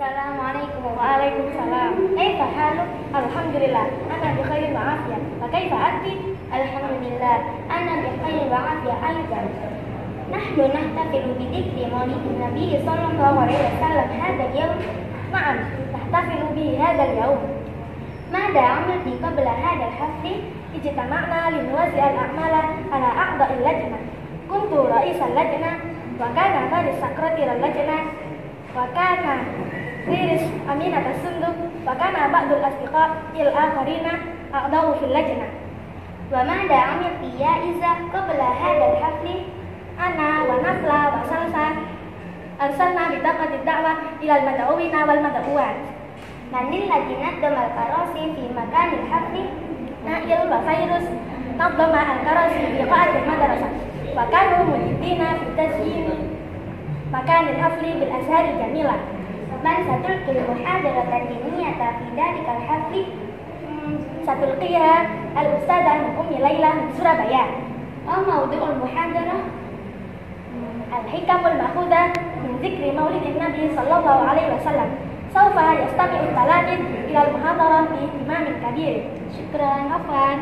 Assalamualaikum Waalaikumsalam Kaifa haluk? Alhamdulillah Ana bi khairin wa afiyah Wa kaifa anti? Alhamdulillah Ana bi khairin wa afiyah Aidan Nahnu nahtafilu bi dhikri maulidin Nabi sallallahu alaihi wasallam Hada al-yawm Na'am Nahtafilu bi hada al-yawm ماذا عملت قبل هذا الحفل؟ اجتمعنا لنوزع الأعمال على أعضاء اللجنة كنت رئيس اللجنة وكان فارس سكرتير اللجنة وكان فارس أمينة الصندوق وكان بعض الأصدقاء الآخرين أعضاء في اللجنة وماذا عملت يا إذا قبل هذا الحفل؟ أنا ونفلة وسلسة أرسلنا بطاقة الدعوة إلى المدعوين والمدعوات من الذي نظم الكراسي في مكان الحفل؟ نائل وفيروس نظم الكراسي في قاعة المدرسة وكانوا مجدين في تزيين مكان الحفل بالأزهار الجميلة من ستلقي المحاضرة الدينية في ذلك الحفل؟ ستلقيها الأستاذة أم ليلى من سورابيا ما موضوع المحاضرة؟ الحكم المأخوذة من ذكر مولد النبي صلى الله عليه وسلم سوف يستمع التلاميذ إلى المحاضرة باهتمام كبير شكرا عفوا